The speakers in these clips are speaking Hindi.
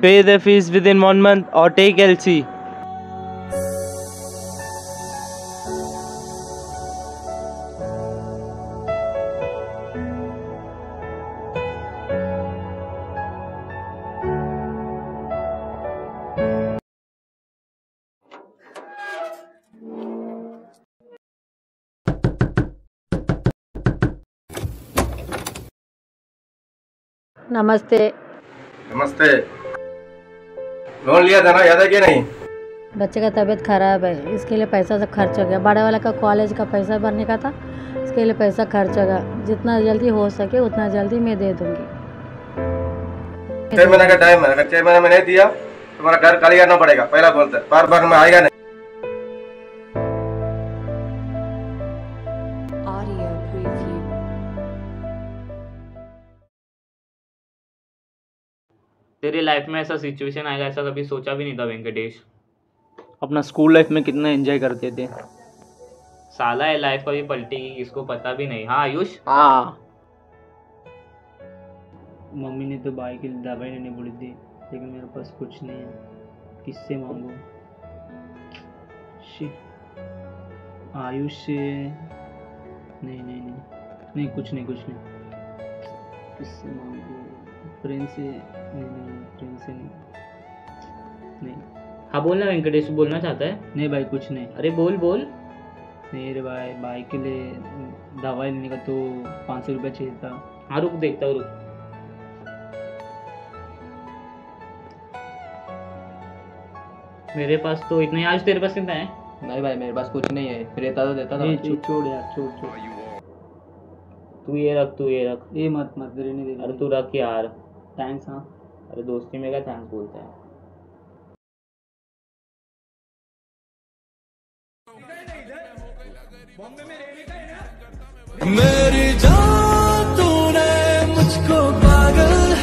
Pay the fees within one month or take LC. नमस्ते नमस्ते Loan लिया था ना याद है कि नहीं? बच्चे का तबीयत खराब है इसके लिए पैसा सब खर्च हो गया। बड़े वाले का कॉलेज का पैसा भरने का था इसके लिए पैसा खर्च होगा जितना जल्दी हो सके उतना जल्दी मैं दे दूँगी। छह महीने का टाइम है अगर छह महीने में नहीं दिया तुम्हारा घर खाली करना पड़ेगा पहला बोलते बार बार में आएगा नहीं। तेरी लाइफ में ऐसा सिचुएशन आएगा ऐसा कभी सोचा भी नहीं था वेंकटेश। अपना स्कूल लाइफ में कितना एंजॉय करते थे? साला है लाइफ कभी पलटेगी किसको पता भी नहीं। हाँ आयुष? हाँ। मम्मी ने तो भाई के दवाई लेने बोली थी लेकिन मेरे पास कुछ नहीं है। किससे मांगू? आयुष से। नहीं नहीं नहीं। नहीं कुछ नहीं कुछ नहीं। किससे मांगू? फ्रेंड से नहीं नहीं फ्रेंड से नहीं। नहीं। हाँ बोलना वेंकटेश बोलना चाहता है। नहीं भाई कुछ नहीं। अरे बोल बोल। नहीं रे भाई भाई के लिए दवाई लेने का तो पाँच सौ रुपया चाहिए था। हाँ रुक देखता हूँ रुक। मेरे पास तो इतना ही आज तेरे पास कितना है? नहीं भाई मेरे पास कुछ नहीं है। फिर रहता तो देता था। छोड़ छोड़ यार छोड़ छोड़ तू ये रख तू ये रख। ये मत मत रहने दे अरे तू रख यार। थैंक्स हाँ। अरे दोस्ती में क्या थैंक्स बोलता है? मेरी तूने मुझको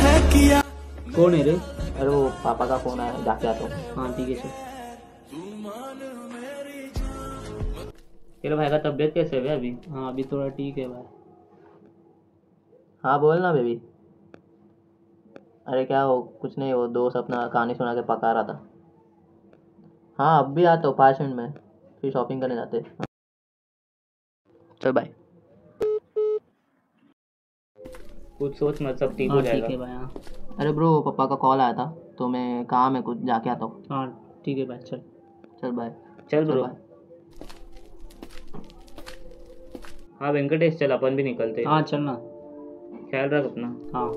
है किया। कौन है रे? अरे वो पापा का फ़ोन आया जाके आता हूँ। हाँ ठीक है सर तेरे भाई का तबीयत कैसे है अभी? हाँ अभी थोड़ा ठीक है भाई। हाँ बोल ना बेबी अरे क्या वो कुछ नहीं वो दोस्त अपना कहानी सुना के पका रहा था। हाँ अब भी आता हूँ पाँच मिनट में। फिर शॉपिंग करने जाते हाँ। चल बाय कुछ सोच मत सब ठीक हो हाँ ठीक जाएगा। भाई हाँ। अरे ब्रो पापा का कॉल आया था तो मैं काम है कुछ जाके आता हूँ। हाँ ठीक है भाई चल। चल बाय चल ब्रो हाँ वेंकटेश चल अपन भी निकलते हैं। हाँ चलना ख्याल रख अपना। हाँ।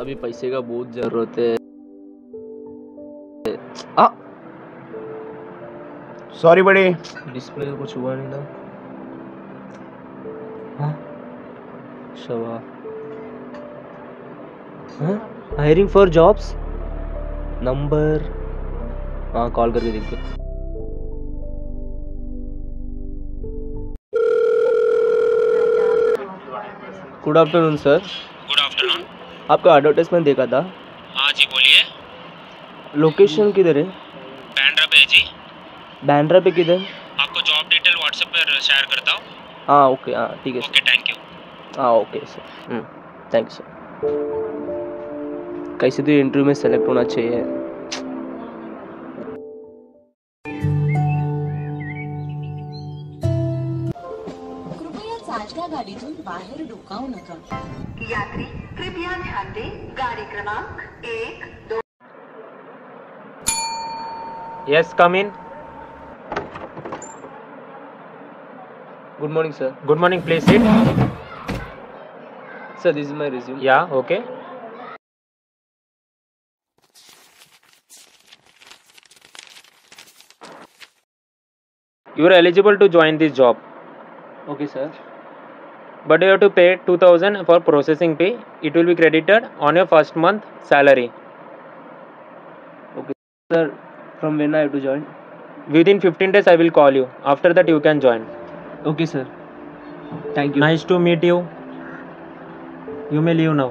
अभी पैसे का बहुत ज़रूरत है। सॉरी बड़ी डिस्प्ले का कुछ हुआ नहीं ना। हाँ? शवा। हाँ? हायरिंग फॉर जॉब्स नंबर हाँ कॉल करके देखते। Good afternoon sir good afternoon आपका एडवर्टाइजमेंट देखा था। हाँ जी बोलिए। लोकेशन किधर है? बैंड्रा पे है जी। बैंड्रा पे किधर? आपको जॉब डिटेल व्हाट्सएप पर शेयर करता हूँ। हाँ ओके हाँ ठीक है ओके थैंक यू हाँ okay sir thank you sir कैसे तो इंटरव्यू में सेलेक्ट होना चाहिए। कृपया गाडीतून बाहेर डोकावू नका. यात्री कृपया ध्यान दें. गाड़ी क्रमांक एक दो yes come in good morning sir good morning please sit sir this is my resume या okay You are eligible to join this job, okay sir but you have to pay 2000 for processing fee. It will be credited on your first month salary. Okay sir. From when i have to join? Within 15 days i will call you. After that you can join. Okay sir. Thank you. Nice to meet you. You may leave now.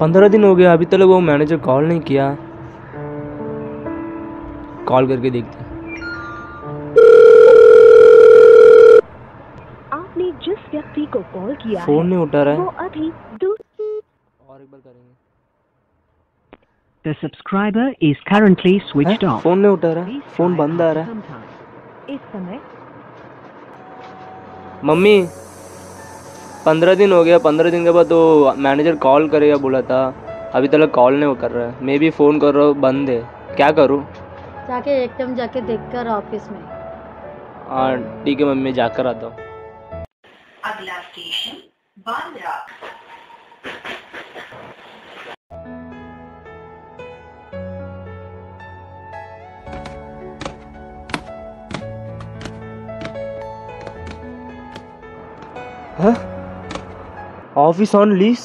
पंद्रह दिन हो गया अभी तक वो मैनेजर कॉल नहीं किया। कॉल करके देखते आपने जिस व्यक्ति को कॉल किया फ़ोन नहीं उठा रहा है। वो अभी दूर और एक बार करेंगे। The subscriber is currently switched off. Phone नहीं उठा रहा। है फ़ोन बंद आ रहा है। इस समय मम्मी। पंद्रह दिन हो गया पंद्रह दिन के बाद तो मैनेजर कॉल करेगा बोला था अभी तक कॉल नहीं वो कर रहा है। मैं भी फ़ोन कर रहा हूँ बंद है। क्या करूँ? जाके एकदम जाके देख कर ऑफ़िस में। हाँ ठीक है मम्मी जाकर आता हूँ। अगला station Bandra. Office on lease.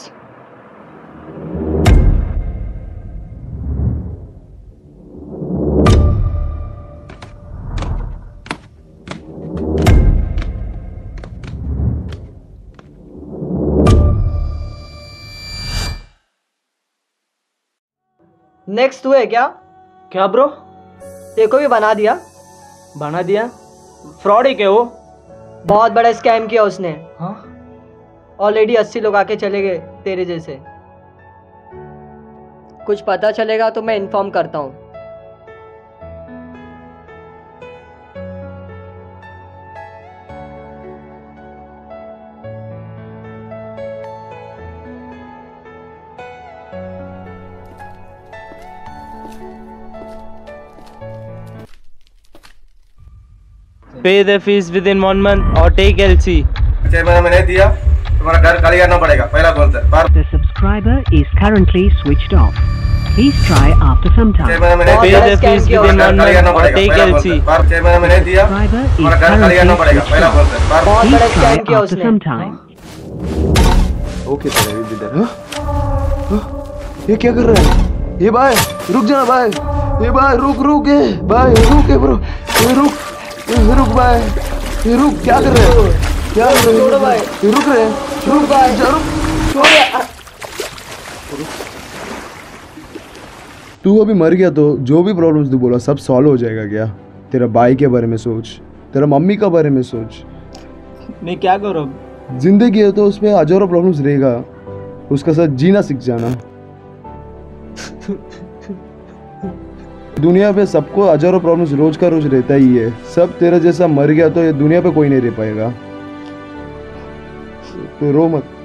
Next तू है क्या? क्या ब्रो? देखो भी बना दिया। बना दिया? फ्रॉड ही क्या वो? बहुत बड़ा स्कैम किया उसने। हाँ? ऑलरेडी अस्सी लोग आके चले गए तेरे जैसे। कुछ पता चलेगा तो मैं इन्फॉर्म करता हूँ। Pay the fees within one month और टेक एल सी छह महीने दिया। तुम्हारा घर खाली करना पड़ेगा पहला बोलते बार The subscriber is currently switched off. Please try after some time. महीने में पे दिया। बड़ा द scam फ़ीस किया विद इन तुम्हारा वन घर खाली करना पड़ेगा टेक पहला एल बोलते सी? बार छह महीने में नहीं दिया। Subscriber is तुम्हारा घर खाली करना पड़ेगा पहला off. बोलते बार बहुत Please बड़ा स्कैम किया after उसने। some time. ओके तेरा ये इधर हाँ? हाँ? ये क्या कर रहा है? ये भाई रुक जा भाई ये भाई रुक रुक ये भाई रुक ये ब्रो ये रुक ये रुक भाई ये रुक क्या कर रहे हो? क्या कर रहे हो? भाई। ये रुक रहे हैं। रुक रुक तू अभी मर गया तो जो भी प्रॉब्लम्स तू बोला सब सॉल्व हो जाएगा क्या? तेरा भाई के बारे में सोच तेरा मम्मी का बारे में सोच। मैं क्या करूँ? ज़िंदगी है तो उसमें हज़ारों प्रॉब्लम्स रहेगा। उसका साथ जीना सीख जाना। दुनिया पे सबको हज़ारों प्रॉब्लम्स रोज का रोज रहता ही है। सब तेरा जैसा मर गया तो ये दुनिया पे कोई नहीं रह पाएगा। तो रो मत